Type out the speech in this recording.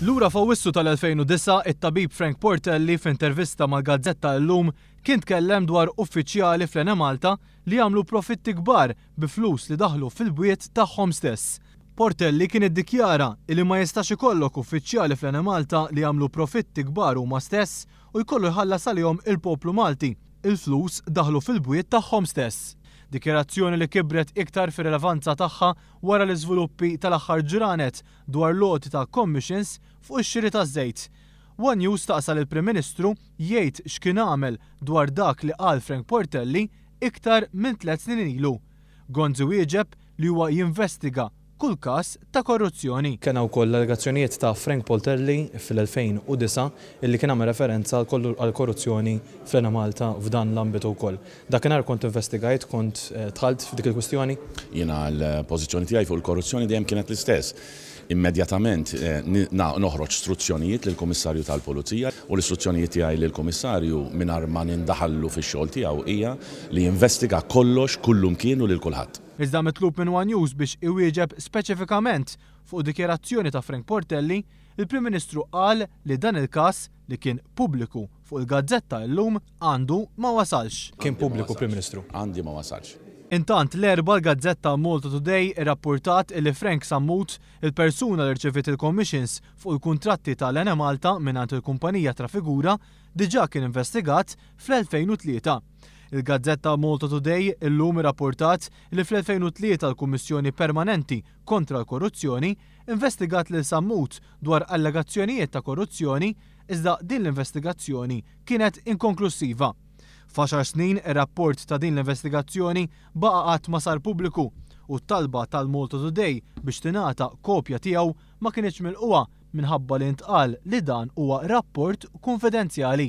Lura f'Awwissu tal-2009, it-tabib Frank Portelli f'intervista mal-gazzetta illum kien tkellem dwar uffiċjali fl-Enemalta li għamlu profitti kbar bi flus li daħlu fil-bwiet tagħhom stess. Portelli kien iddikjara ili ma jistax ikollok uffiċjali fl-Enemalta li jagħmlu profitti kbar huma stess u jkollu jħallas għalihom il-poplu Malti il-flus daħlu fil-bwiet tagħhom stess. Dikjarazzjoni li kibret iktar fir-rilevanza tagħha wara l-iżviluppi tal-aħħar ġranet dwar l-għoti ta' commissions fuq ix-xiri taż-żejt. One News staqsa lill-Prim Ministru jgħid x'kien għamel dwar dak li qal Frank Portelli iktar minn tliet snin ilu. Gonzi wieġeb li huwa jinvestiga kull każ ta' korruzzjoni. Kena wkoll l-allegazzjonijiet ta' Frank Poltelli fl-2009 illi kien għamel referenza għall-korruzzjoni fl-Enemalta f'dan l-ambitu wkoll. Dakinhar kont investigajt, kont dħalt f'dik il-kwistjoni. Jiena l-pożizzjoni tiegħi fuq il-korruzzjoni dejjem kienet l-istess. Immedjatament noħroġ struzzjonijiet lill-Kummissarju tal-Pulizija u l-istruzzjonijiet tiegħi lill-Kummissarju mingħajr ma nindaħallu fix-xogħol tiegħu hija li jinvestiga kollox kullumkien u lil kulħadd. Iżda mitlub minn one News biex iwieġeb speċifikament fuq dikjarazzjoni ta' Frank Portelli, il-Prim Ministru qal li dan il-każ, li kien pubbliku fuq il-gazzetta illum, Għandu ma wasalx. Kien pubbliku Prim Ministru. Għandi ma wasalx. Intant, l-Erbgħa l-gazzetta Malta Today irrappurtat illi Frank Sammut, il-persuna li rċeviet il-commissions fuq il-kuntratti ta' l-Enemalta mingħand il-kumpanija Trafigura, diġà kien investigat fl-2003. Il-gazzetta Malta Today illum irrappurtat li fl-2003 l-Kummissjoni Permanenti kontra l-Korruzzjoni investigat lil Sammut dwar allegazzjonijiet ta' korruzzjoni iżda din l-investigazzjoni kienet inkonklussiva. F'għaxar snin ir-rapport ta' din l-investigazzjoni baqa' qatt ma sar pubbliku u t-talba tal-Malta Today biex tingħata kopja tiegħu ma kinitx milqugħa minħabba li ntqal li dan huwa rapport kunfidenzjali.